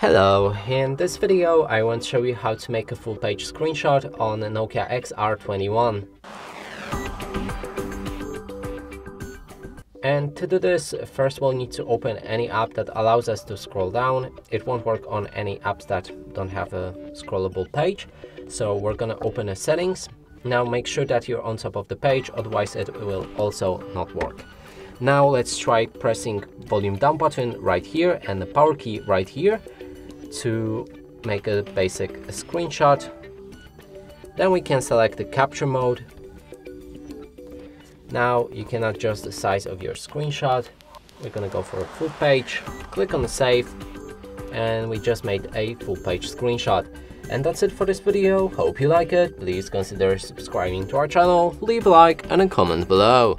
Hello, in this video I want to show you how to make a full page screenshot on Nokia XR21. And to do this, first we'll need to open any app that allows us to scroll down. It won't work on any apps that don't have a scrollable page. So we're gonna open a settings. Now make sure that you're on top of the page, otherwise it will also not work. Now let's try pressing volume down button right here and the power key right here to make a basic screenshot. Then we can select the capture mode. Now you can adjust the size of your screenshot. We're gonna go for a full page, click on the save, and we just made a full page screenshot. And that's it for this video, hope you like it, please consider subscribing to our channel, leave a like and a comment below.